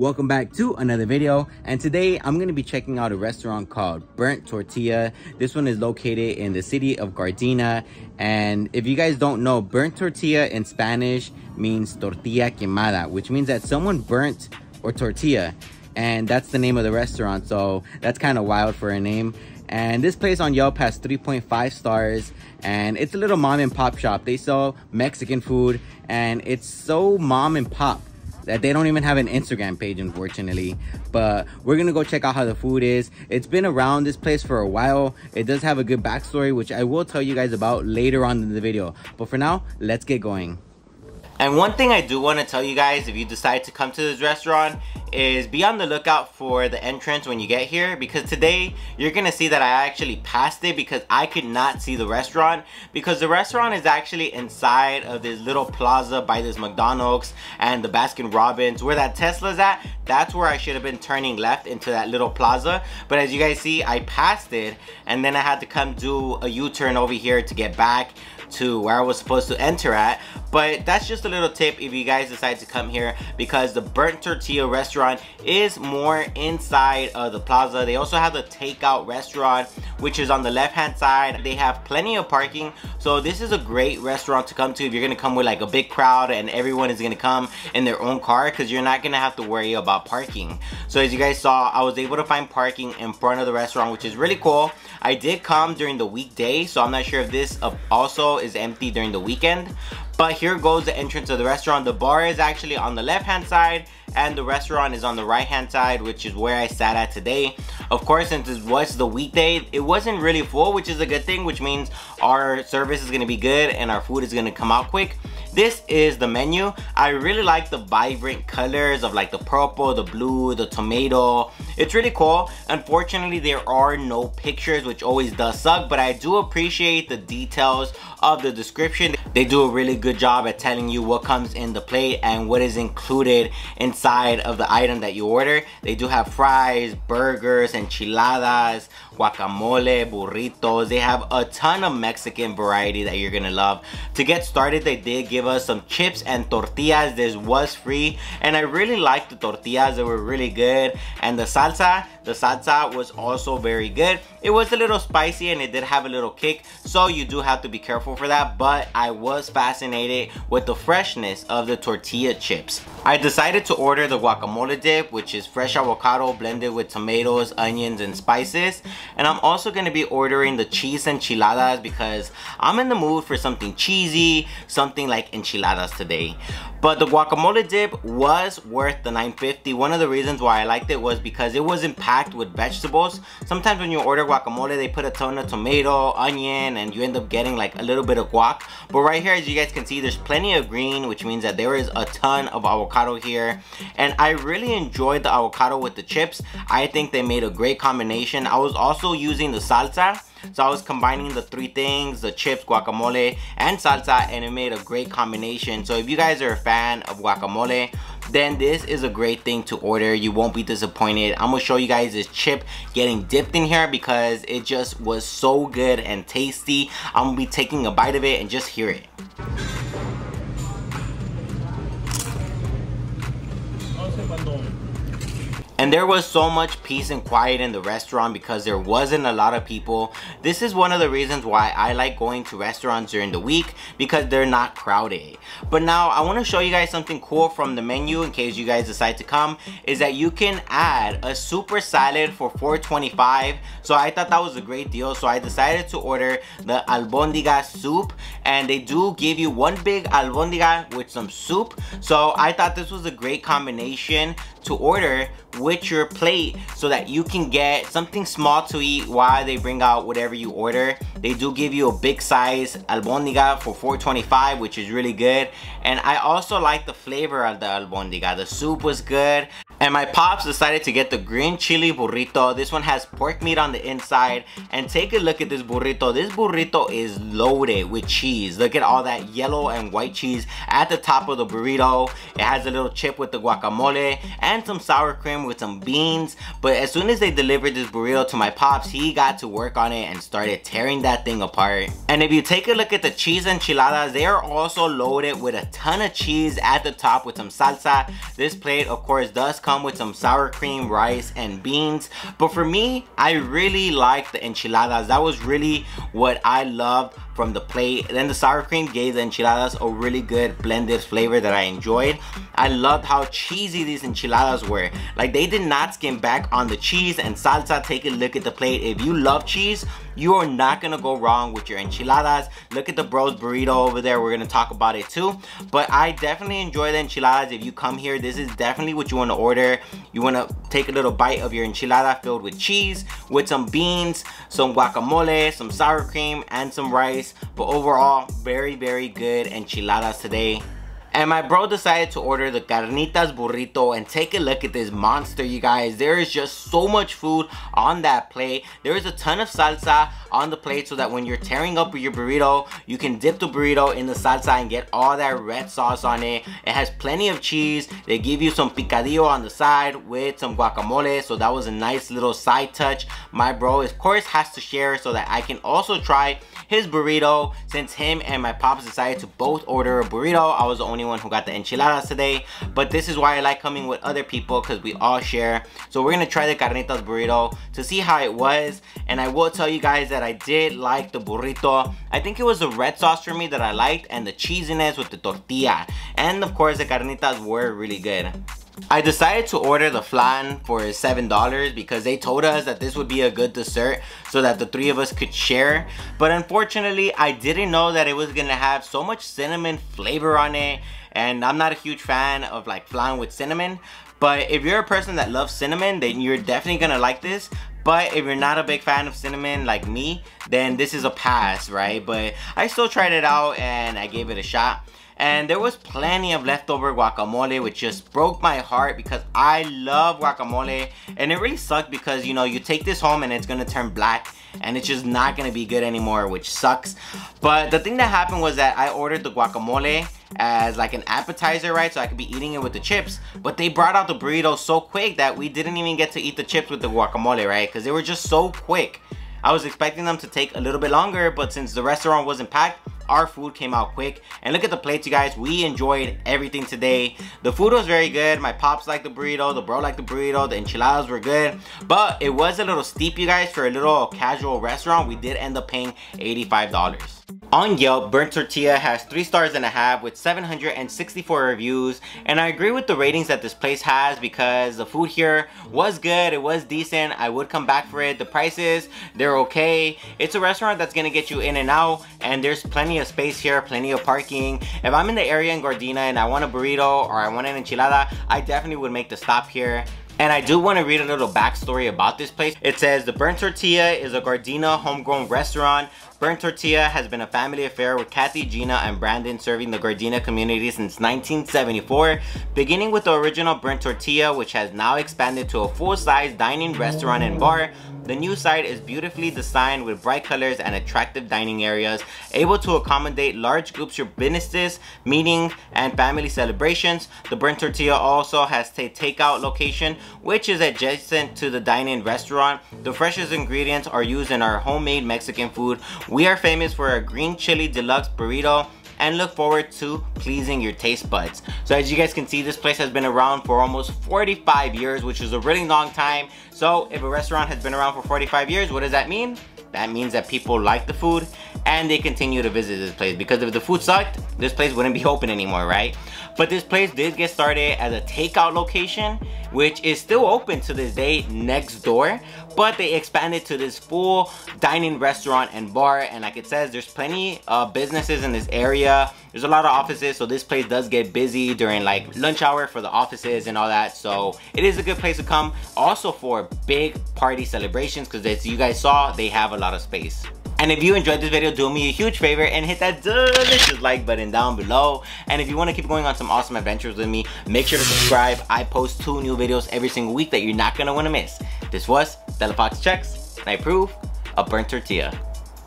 welcome back to another video and today i'm going to be checking out a restaurant called burnt tortilla this one is located in the city of gardena and if you guys don't know burnt tortilla in spanish means tortilla quemada which means that someone burnt or tortilla and that's the name of the restaurant so that's kind of wild for a name and this place on Yelp has 3.5 stars and it's a little mom and pop shop. They sell Mexican food and it's so mom and pop they don't even have an Instagram page unfortunately. But we're gonna go check out how the food is. It's been around this place for a while. It does have a good backstory which I will tell you guys about later on in the video. But for now let's get going. And one thing I do want to tell you guys if you decide to come to this restaurant is be on the lookout for the entrance when you get here because today you're gonna see that I actually passed it because I could not see the restaurant because the restaurant is actually inside of this little plaza by this McDonald's and the Baskin Robbins. Where that Tesla's at that's where I should have been turning left into that little plaza. But as you guys see I passed it and then I had to come do a u-turn over here to get back to where I was supposed to enter at. But that's just a little tip if you guys decide to come here because the Burnt Tortilla restaurant is more inside of the plaza. They also have the takeout restaurant which is on the left hand side. They have plenty of parking. So this is a great restaurant to come to if you're gonna come with like a big crowd and everyone is gonna come in their own car because you're not gonna have to worry about parking. So as you guys saw, I was able to find parking in front of the restaurant which is really cool. I did come during the weekday so I'm not sure if this uh, also is empty during the weekend. But here goes the entrance of the restaurant. The bar is actually on the left hand side and the restaurant is on the right hand side which is where I sat at today. Of course since it was the weekday it wasn't really full which is a good thing which means our service is going to be good and our food is going to come out quick. This is the menu. I really like the vibrant colors of like the purple, the blue, the tomato. It's really cool. Unfortunately, there are no pictures, which always does suck, but I do appreciate the details of the description. They do a really good job at telling you what comes in the plate and what is included inside of the item that you order. They do have fries, burgers, enchiladas, guacamole, burritos. They have a ton of Mexican variety that you're gonna love. To get started, they did give us some chips and tortillas. This was free and I really liked the tortillas. They were really good. And the salsa, the salsa was also very good. It was a little spicy and it did have a little kick. So you do have to be careful for that. But I was fascinated with the freshness of the tortilla chips. I decided to order the guacamole dip, which is fresh avocado blended with tomatoes, onions, and spices. And I'm also going to be ordering the cheese enchiladas because I'm in the mood for something cheesy, something like enchiladas today. But the guacamole dip was worth the 9.50. One of the reasons why I liked it was because it wasn't packed with vegetables. Sometimes when you order guacamole, they put a ton of tomato, onion, and you end up getting like a little bit of guac. But right here, as you guys can see, there's plenty of green, which means that there is a ton of avocado here. And I really enjoyed the avocado with the chips. I think they made a great combination. I was also using the salsa so I was combining the three things, the chips, guacamole, and salsa, and it made a great combination. So if you guys are a fan of guacamole, then this is a great thing to order. You won't be disappointed. I'm gonna show you guys this chip getting dipped in here because it just was so good and tasty. I'm gonna be taking a bite of it and just hear it. And there was so much peace and quiet in the restaurant because there wasn't a lot of people. This is one of the reasons why I like going to restaurants during the week because they're not crowded. But now I want to show you guys something cool from the menu in case you guys decide to come is that you can add a super salad for 4.25. So I thought that was a great deal. So I decided to order the albondiga soup and they do give you one big albondiga with some soup. So I thought this was a great combination to order with your plate so that you can get something small to eat while they bring out whatever you order. They do give you a big size albondiga for 4.25 which is really good and I also like the flavor of the albondiga. The soup was good. And my pops decided to get the green chili burrito. This one has pork meat on the inside. And take a look at this burrito. This burrito is loaded with cheese. Look at all that yellow and white cheese at the top of the burrito. It has a little chip with the guacamole and some sour cream with some beans. But as soon as they delivered this burrito to my pops, he got to work on it and started tearing that thing apart. And if you take a look at the cheese enchiladas, they are also loaded with a ton of cheese at the top with some salsa. This plate, of course, does come come with some sour cream, rice, and beans. But for me, I really like the enchiladas. That was really what I loved from the plate. Then the sour cream gave the enchiladas a really good blended flavor that I enjoyed. I loved how cheesy these enchiladas were. Like they did not skim back on the cheese and salsa. Take a look at the plate. If you love cheese, you are not gonna go wrong with your enchiladas. Look at the bros burrito over there. We're gonna talk about it too. But I definitely enjoy the enchiladas. If you come here, this is definitely what you wanna order. You wanna take a little bite of your enchilada filled with cheese, with some beans, some guacamole, some sour cream, and some rice. But overall, very, very good enchiladas today. And my bro decided to order the carnitas burrito and take a look at this monster, you guys. There is just so much food on that plate. There is a ton of salsa on the plate so that when you're tearing up your burrito, you can dip the burrito in the salsa and get all that red sauce on it. It has plenty of cheese. They give you some picadillo on the side with some guacamole. So that was a nice little side touch. My bro, of course, has to share so that I can also try his burrito since him and my pops decided to both order a burrito. I was the only only one who got the enchiladas today. But this is why I like coming with other people because we all share. So we're to try the carnitas burrito to see how it was. And I will tell you guys that I did like the burrito. I think it was the red sauce for me that I liked and the cheesiness with the tortilla. And of course the carnitas were really good. I decided to order the flan for $7 because they told us that this would be a good dessert so that the three of us could share. But unfortunately, I didn't know that it was gonna have so much cinnamon flavor on it. And I'm not a huge fan of like flan with cinnamon. But if you're a person that loves cinnamon, then you're definitely gonna like this. But if you're not a big fan of cinnamon like me, then this is a pass, right? But I still tried it out and I gave it a shot and there was plenty of leftover guacamole which just broke my heart because I love guacamole. And it really sucked because you know you take this home and it's gonna turn black and it's just not gonna be good anymore which sucks. But the thing that happened was that I ordered the guacamole as like an appetizer right? So I could be eating it with the chips. But they brought out the burrito so quick that we didn't even get to eat the chips with the guacamole right? Because they were just so quick. I was expecting them to take a little bit longer but since the restaurant wasn't packed our food came out quick. And look at the plates you guys. We enjoyed everything today. The food was very good. My pops liked the burrito. The bro liked the burrito. The enchiladas were good. But it was a little steep you guys for a little casual restaurant. We did end up paying 85 dollars on Yelp, Burnt Tortilla has 3 stars and a half with 764 reviews and I agree with the ratings that this place has because the food here was good, it was decent, I would come back for it, the prices, they're okay. It's a restaurant that's gonna get you in and out and there's plenty of space here, plenty of parking. If I'm in the area in Gardena and I want a burrito or I want an enchilada, I definitely would make the stop here. And I do want to read a little backstory about this place. It says, the Burnt Tortilla is a Gardena homegrown restaurant Burnt Tortilla has been a family affair with Kathy, Gina, and Brandon serving the Gardena community since 1974, beginning with the original Burnt Tortilla, which has now expanded to a full-size dining restaurant and bar. The new site is beautifully designed with bright colors and attractive dining areas, able to accommodate large groups of businesses, meetings, and family celebrations. The Burnt Tortilla also has a takeout location, which is adjacent to the dining restaurant. The freshest ingredients are used in our homemade Mexican food, we are famous for our green chili deluxe burrito and look forward to pleasing your taste buds. So as you guys can see, this place has been around for almost 45 years, which is a really long time. So if a restaurant has been around for 45 years, what does that mean? That means that people like the food and they continue to visit this place because if the food sucked, this place wouldn't be open anymore, right? But this place did get started as a takeout location, which is still open to this day next door, but they expanded to this full dining restaurant and bar. And like it says, there's plenty of businesses in this area. There's a lot of offices, so this place does get busy during like lunch hour for the offices and all that. So it is a good place to come. Also for big party celebrations, because as you guys saw, they have a lot of space. And if you enjoyed this video, do me a huge favor and hit that delicious like button down below. And if you want to keep going on some awesome adventures with me, make sure to subscribe. I post two new videos every single week that you're not want to miss. This was De La Fox Checks, and I approve a burnt tortilla.